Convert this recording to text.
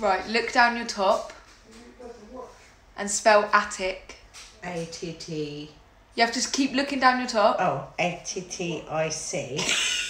Right, look down your top and spell attic. A T T. You have to keep looking down your top. Oh, A T T I C.